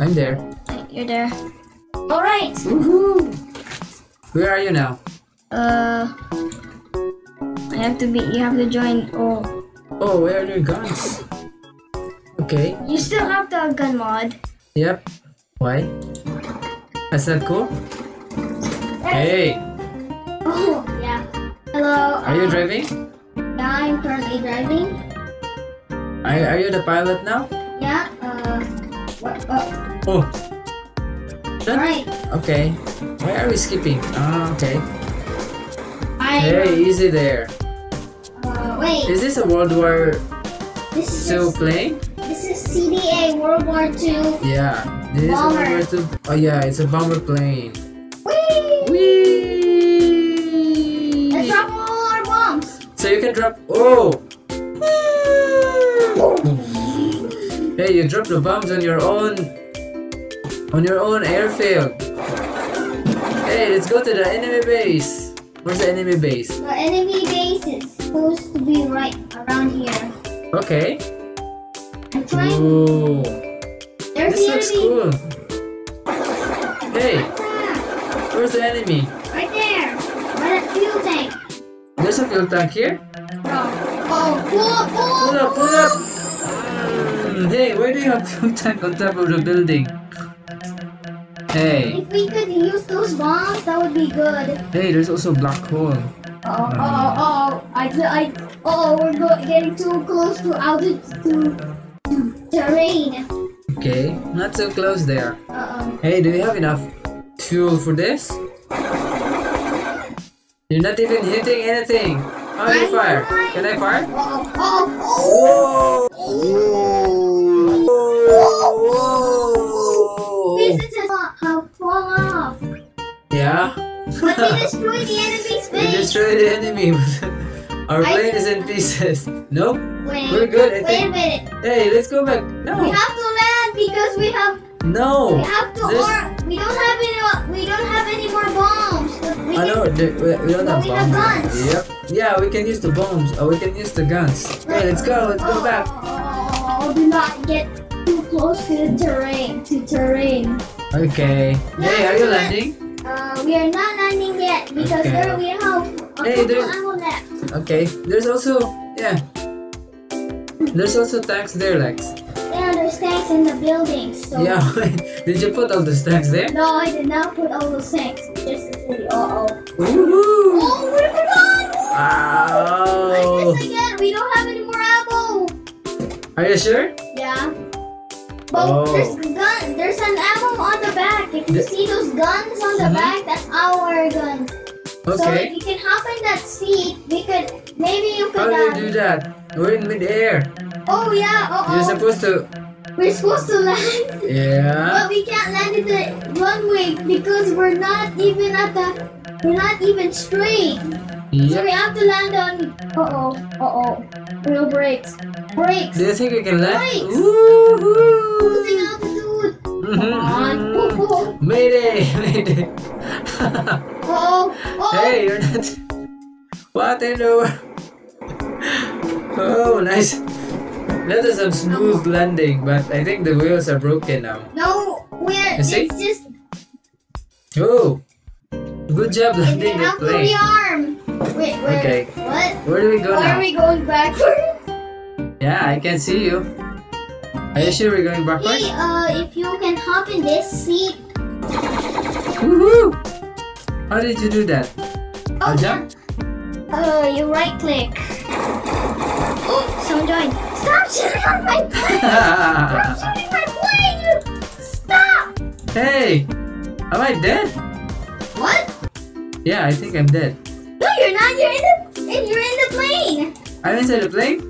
I'm there. You're there. All right. Woohoo! Where are you now? Uh, I have to be. You have to join. Oh, Oh, where are your guns? Okay. you still have the gun mod. Yep. Why? Is that cool? Hey, Oh yeah. Hello. are you uh, driving? Yeah, I'm currently driving. Are, are you the pilot now? Yeah. What? Oh. all right. Okay. Why are we skipping? Ah, okay. I. Hey, easy there. Uh, wait. Is this a World War This is II just- plane? this is CDA World War II. Yeah. This is World War II. Oh yeah, it's a bomber plane. Whee! Whee! Let's drop all our bombs. So you can drop. Oh. Hey, you drop the bombs on your own. On your own airfield. Hey, let's go to the enemy base. Where's the enemy base? The enemy base is supposed to be right around here. Okay. I'm trying. Ooh. There's This the looks enemy. cool. Hey, where's the enemy? right there. By that fuel tank. There's a fuel tank here. Oh, oh, pull up, pull Pull up, up, pull up. Hey, why do you have two tank on top of the building? Hey, If we could use those bombs, that would be good. hey, there's also black hole. Oh, hmm. oh, oh, oh, I, I, oh, we're go- getting too close to altitude, to terrain. Okay, not so close there. Uh-oh. Hey, do we have enough fuel for this? You're not even hitting anything. Oh, How do you fire? Can I fire? Oh, oh, oh. Whoa! We destroyed the enemy's we base. destroyed the enemy. Our I- plane is in pieces. Nope. Wait, We're good, I wait a minute. Hey, let's go back. No. We have to land because we have No. we have to or we don't have any we don't have any more bombs. We I can- know, we we don't have we have guns. Yep. Yeah, we can use the bombs. Or we can use the guns. Hey, let's go. Let's go back. Oh, do not get too close to the terrain. To terrain. Okay. Hey, are you landing? Uh, we are not landing yet because Okay. there we have a Hey, couple ammo left. Okay. There's also yeah. There's also tanks there, Lex. Yeah, there's tanks in the buildings. So Yeah. Did you put all the stacks there? No, I did not put all those tanks. Just uh oh. Woohoo! Oh, what have we done? I Wow! missed again. We don't have any more ammo. Are you sure? Yeah. But Oh. there's gun. There's an ammo on the back. If you The- see those guns on the Mhm. back, that's our guns. Okay. So if you can hop in that seat, we could maybe you How could. do you uh, do that? We're in midair. Oh yeah. Oh You're supposed to. We're supposed to land, Yeah. but we can't land in the runway because we're not even at the. We're not even straight. So we have to land on. Uh oh. Uh oh. No brakes. Brakes. Do you think we can land? Right. Woohoo! Losing altitude. Come on. Mhm. Woo-hoo. Mayday! Mayday! Oh, oh. hey, you're not. What in the world? Oh, nice. That is a smooth landing, but I think the wheels are broken now. No, we're. You see? It's just. Oh! Good job landing the plane. arm. Wait, where? Okay. What? Where do we go Why now? are we going backwards? Yeah, I can see you. Are you sure we're going backwards? Hey, uh, if you can hop in this seat. Woohoo! How did you do that? Oh, I'll jump? Uh, you right click. Oh, someone joined. Stop shooting on my plane! Stop shooting my plane! Stop! hey! Am I dead? What? Yeah, I think I'm dead. No, you're not. You're in the. You're in the plane. I'm inside the plane?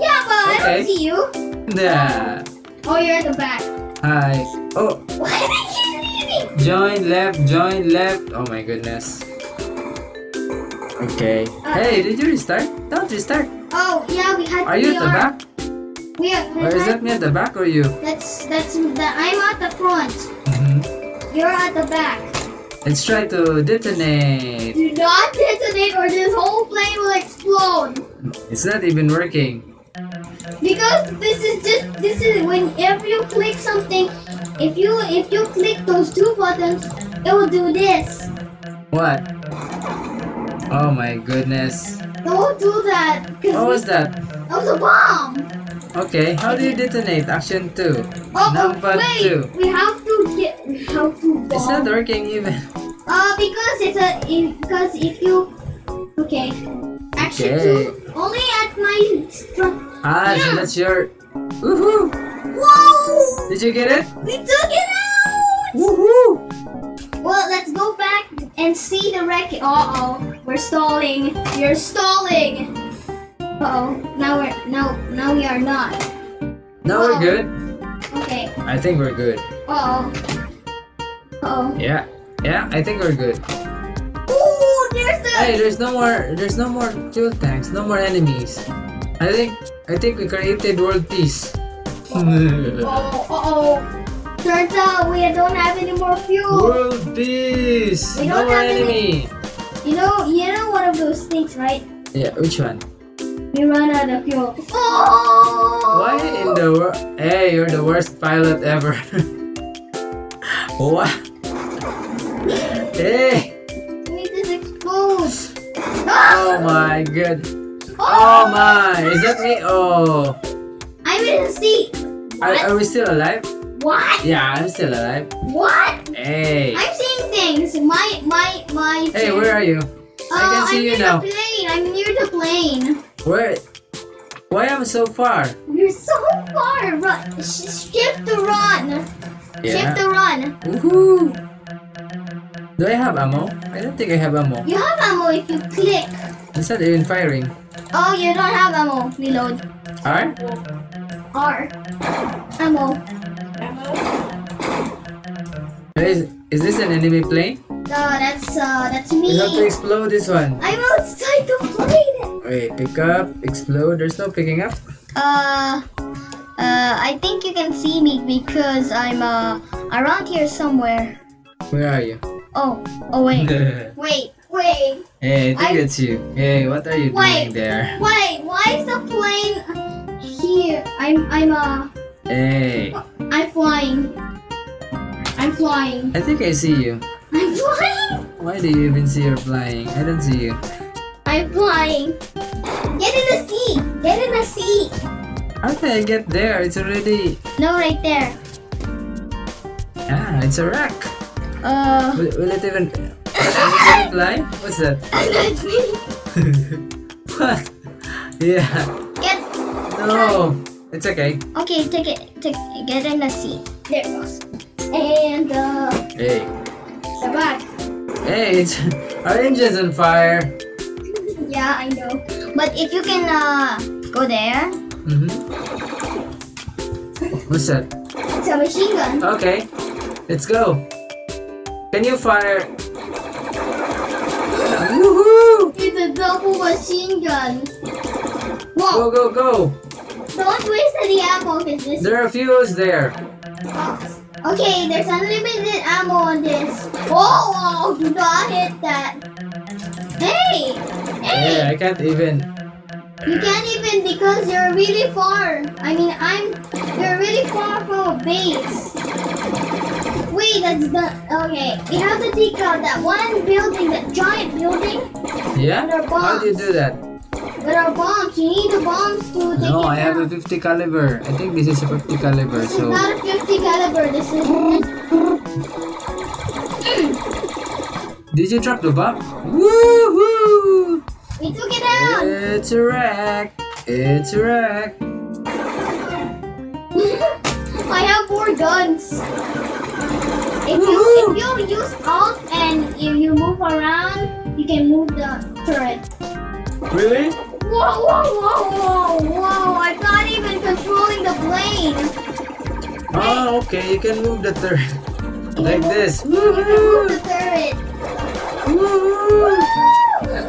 Yeah, but I Okay. don't see you. Nah. Oh, you're at the back. Hi. Oh, Why did you leave me? join left, join left. Oh my goodness. Okay. Hey, did you restart? Don't restart. Oh, yeah, we had. Are you at the back? We are. Or is that me at the back or you? That's that's the. I'm at the front. Mhm. You're at the back. Let's try to detonate. Do not detonate, or this whole plane will explode. It's not even working. Because this is just this is whenever you click something, if you if you click those two buttons, it will do this. What? Oh my goodness. Don't do that. What was that? That was a bomb. Okay, how do you detonate? Action 2. Oh, Number wait. 2. We have to get. We have to bomb. It's not working even. Uh, because it's a if- because if you okay, action Okay. two only at my Ah, so that's your. Woohoo! Whoa! Did you get it? We took it out. Woohoo! Well, let's go back and see the wreck. Uh oh, we're stalling. You're stalling. Uh oh, now we're now now we are not. Now we're Oh. good. Okay. I think we're good. Uh oh. Uh oh. Yeah. Yeah, I think we're good. Ooh, there's the. Hey, there's no more. There's no more fuel tanks. No more enemies. I think. I think we created world peace. Oh, uh oh. Turns out we don't have any more fuel. world peace. We No don't more have any- enemy. You know, you know one of those things, right? Yeah. Which one? We run out of fuel. Oh! Why in the world? Hey, you're the worst pilot ever. what? Hey! Make this explode. Oh my god. Oh my! Is that me? Oh. I'm in the seat. Are, are we still alive? What? Yeah, I'm still alive. What? Hey. I'm seeing things. My my my. Hey, where are you? I uh, can see I'm you near the plane. I'm near the plane. Where? Why am I so far? You're so far. Run. Sh- shift to run. Shift the run. Woohoo! Do I have ammo? I don't think I have ammo. You have ammo if you click. Not even firing. Oh, you don't have ammo. Reload. R? R. Ammo. Is, is this an enemy plane? No, that's uh, that's me. You have to explode this one. I'm outside the plane. Wait, pick up, explode. There's no picking up. Uh, uh, I think you can see me because I'm uh around here somewhere. Where are you? Oh, oh wait, hey, wait, Hey, I think I'm- it's you. Hey, what are you Wait. doing there? wait. Why is the plane here? I'm I'm uh Hey, I'm flying. I'm flying. I think I see you. I'm flying. Why do you even see you're flying? I don't see you. I'm flying. Get in the seat. Get in the seat. How can I get there? It's already. No, right there. Ah, it's a wreck. Uh, Will, will it even. Will it even fly? What's that? that's me. what? Yeah. Get No. It's okay. Okay, take it. Take, get in the seat. There it goes. And uh, Hey. the back. Hey, it's. Our engine's on fire. Yeah, I know. But if you can uh go there, Mm-hmm. What's that? it's a machine gun. Okay. Let's go. Can you fire? Woohoo! It's a double machine gun. Go, Whoa! go, go! Don't waste any ammo because this. There are fuels there. Okay, there's unlimited ammo on this. Whoa! Whoa! Do not hit that. Hey! Hey! Yeah, I can't even. You can't even because you're really far. I mean, I'm. You're really far from a base. That's the. Okay, we have to take out that one building, that giant building. Yeah? How do you do that? There are bombs. You need the bombs to take No, I have a 50 caliber. I think this is a 50 caliber, This is so. not a 50 caliber. This is. Did you drop the bomb? Woohoo! We took it out. It's a wreck. It's a wreck. I have four guns. If you if you use alt and if you move around, you can move the turret. Really? Whoa, whoa, whoa, whoa, whoa! I'm not even controlling the plane. Oh, ah, okay. You can move the turret. Like move- this. You can move the turret.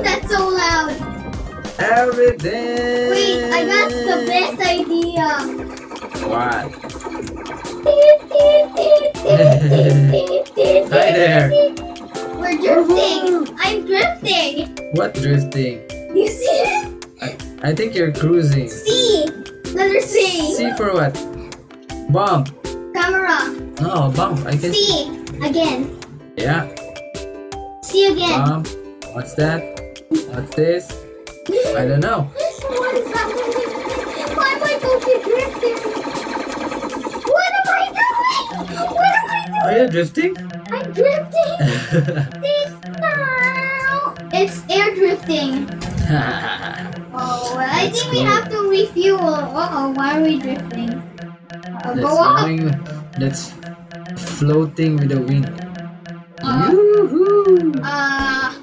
That's so loud. Everything. Wait, I got the best idea. What? Hi there. We're drifting. I'm drifting. What drifting? You see it? I, I think you're cruising. C. Letter C. See See for what? Bomb. Camera. No, bump. I can C again. Yeah, C again. bump. What's that? What's this? I don't know. What is happening? Why am I Tokyo drifting? What Are you drifting? I'm drifting. Now. It's air drifting. Oh, well, I That's think we have to refuel. Uh oh, why are we drifting? Uh, that's go up. going. That's floating with the wind. Uh, Yoo-hoo. Uh,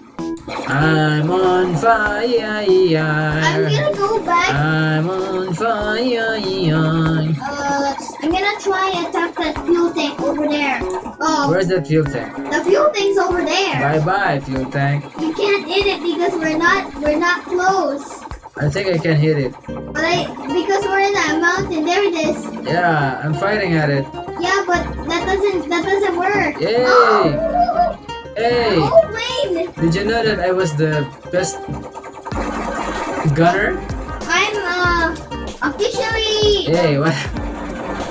I'm on fire. I'm gonna go back. I'm on fire. Uh, gonna try and attack that fuel tank over there. Oh, Where's that fuel tank? the fuel tank's over there. Bye bye, fuel tank. You can't hit it because we're not we're not close. I think I can hit it. But I because we're in that mountain. There it is. Yeah, I'm fighting at it. Yeah, but that doesn't that doesn't work. Yay! Oh, Hey, oh did you know that I was the best gunner? I'm uh officially. Hey, what?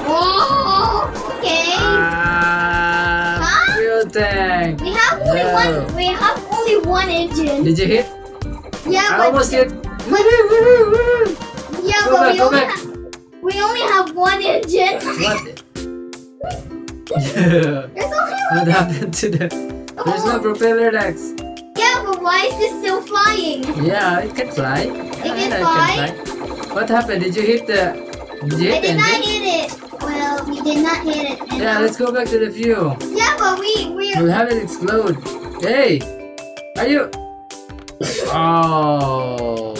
Oh, okay. Ah, Huh? fuel tank. We have only No. one. We have only one engine. Did you hit? Yeah, I but almost hit. yeah, Go but back, we only back. ha- we only have one engine. What? Only what happened to the? There's no propeller legs. Yeah, but why is this still flying? Yeah, it can fly. It Yeah, can it fly? What happened? Did you hit the? Did you I hit the did did not hit it. Yeah, let's go back to the fuel. Yeah, but we we We'll have it explode. Hey, are you? Oh,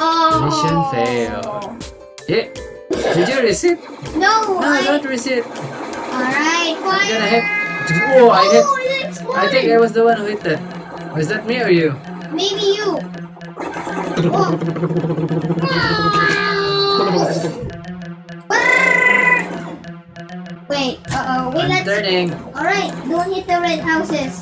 oh. Mission failed. yeah. Did you reset? No, No, I. don't reset. All right, I'm gonna hit. Oh, I hit. Oh. I think I was the one who hit that. Was that me or you? Maybe you. Oh. Wait, uh oh, wait, I'm let's. turning. Alright, don't hit the red houses.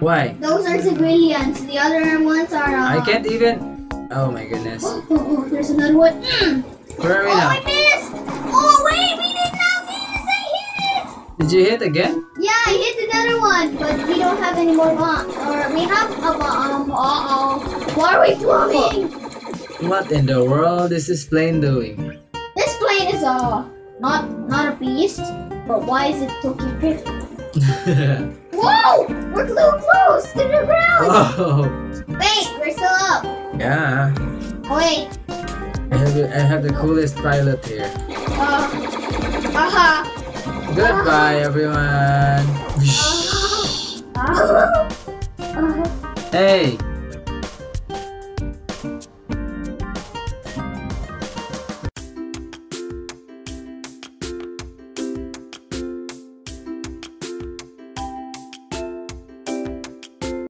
Why? Those are civilians, the other ones are. Uh... I can't even. Oh my goodness. Oh, oh, oh, there's another one. Mm. Where are we Oh, I missed! Oh, wait, we did not miss! I hit it! Did you hit again? Yeah, I hit another one, but we don't have any more bombs. Or we have a bomb. Uh oh. Why are we plumbing? What in the world is this plane doing? This plane is uh not not a beast, but why is it Tokyo Drift? Whoa! We're too close to the ground. oh, Wait, we're still up. yeah. Wait. I have, the- I have the coolest pilot here. Uh huh. Goodbye, everyone. Uh, uh, Hey,